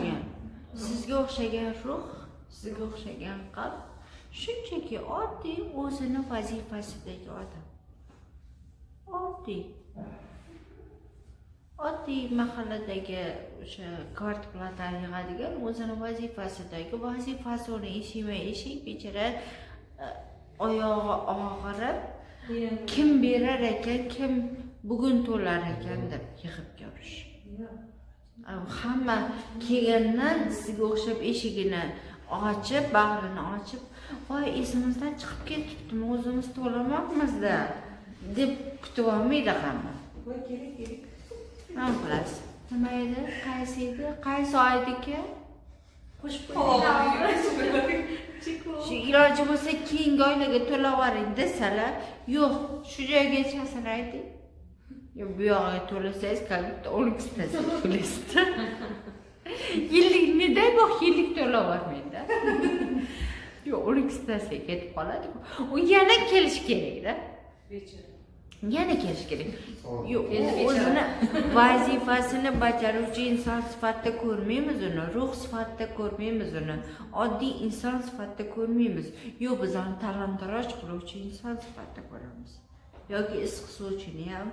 o'xshagan. Sizga o'xshagan ruh sizga o'xshagan qalb shunchaki oddiy o'zini vazifasidagi odam. Oddiy. Oddiy mahalladagi o'sha kvartplatani yig'adigan o'zini vazifasidagi vazifasi uni eshikma eshik bechora e, oyog'i og'rib kim berar ekan kim bugun to'lar ekan deb yig'ib ko'rish hamma kelgandan sizga o'xshab eshigini ochib bag'rini ochib voy esimizdan chiqib ketibdimi o'zimiz to'lamoqmizda deb kutib olmaydi hamma. Voy kerak kerak. Nima qilasiz nima edi? Qaysi edi? Qaysi oydiki? Qo'shib shu iloji bo'lsa keyingi oylarga to'lab yuboring desalar yo'q shu joygachasini ayting bu yog'iga to'lasangiz как будто o'n ikkitasiga to'laysizda yillik ne дай bog' yillik to'lab yubormaydi yo'q o'n ikkitasiga ketib qoladi u yana kelishi kerakda yana kelish kerak yo'q o'zini vazifasini bajaruvchi inson sifatida ko'rmaymiz uni ruh sifatida ko'rmaymiz uni oddiy inson sifatida ko'rmaymiz yo'q biz uni talon-taroj qiluvchi inson sifatida ko'ramiz yoki issiq suvchini ham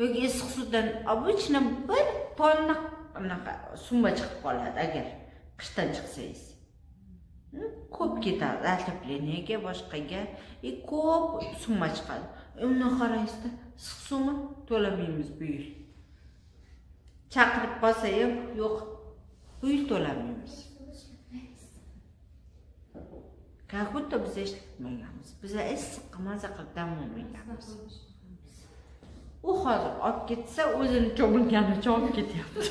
yoki issiq suvdan обычно bir tonna anaqa summa chiqib qoladi agar qishdan chiqsangiz. Hm, ko'p ketadi отоплениеga boshqaga и ko'p summa chiqadi. E, Undan qarangizda issiq suvmi to'lamaymiz bu yil chaqirib qolsa ham yo'q bu yil to'lamaymiz. Как будто biz eshitmaganmiz. Biz issiqqa maza qilib dam olmaganmiz. U hozir olib ketsa o'zini cho'milganicha olib ketyapti.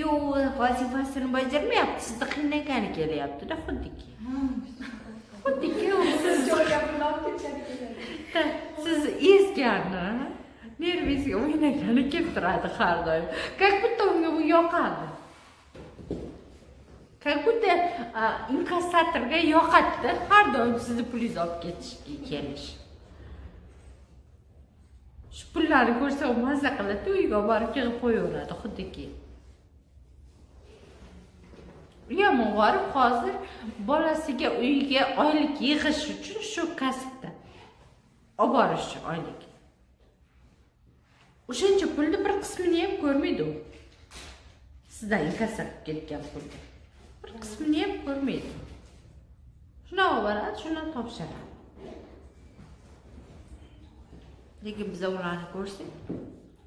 Yo'q vazifasini bajarmayapti sizni qiynagani kelyaptida xuddiki. Xuddiki siz ezgani nervingizga o'ynagani kelib turadi har doim. Как будто unga bu yoqadi. Как будто inkassatorga yoqadida har doim sizni pulingizni olib ketishga kelish shu pullarni ko'rsa u mazza qiladi uyiga olib borib yig'ib qo'yaveradi xuddiki. Yomon borib hozir bolasiga uyiga oylik yig'ish uchun shu kasbda olib borish oylik. O'shancha pulni bir qismini ham ko'rmaydi u. Sizdan inkassa qilib ketgan pulni. Bir qismini ham ko'rmaydi. Shuni olib boradi shuni topshiradi lekin biz ularni ko'rsak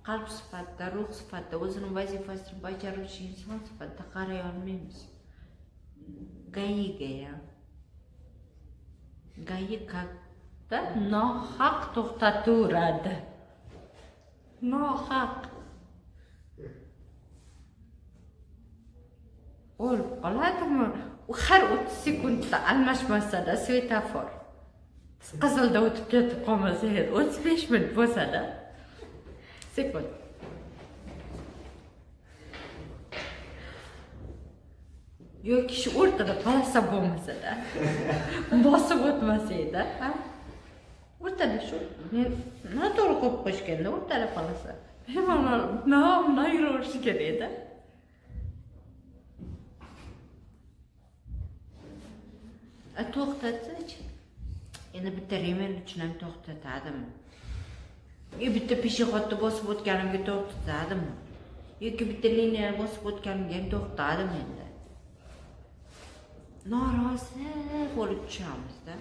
qalb sifatida ruh sifatida o'zini vazifasini bajaruvchi inson sifatida qaray olmaymiz. Gaiga ham gai katta nohaq to'xtataveradi. Nohaq. O'lib qoladimi? Har o'ttiz sekundda almashmasada svetofor. Qizilda o'tib ketib qolmasa o'ttiz besh minut bo'lsada. Sekund. Yoki shu o'rtada polasa bo'lmasada bosib o'tmasa edi ha? O'rtada shu men noto'g'ri qo'yib qo'yishganda o'rtada polasa bemalol bundoq bundoq yuraverish kerak edi to'xtatsachi? Endi bitta remen uchun ham to'xtatadimi yo bitta пешеходni bosib o'tganimga to'xtatadimi yoki bitta liniyani bosib o'tganimga ham to'xtatadimi endi. Norozi bo'lib tushamizda.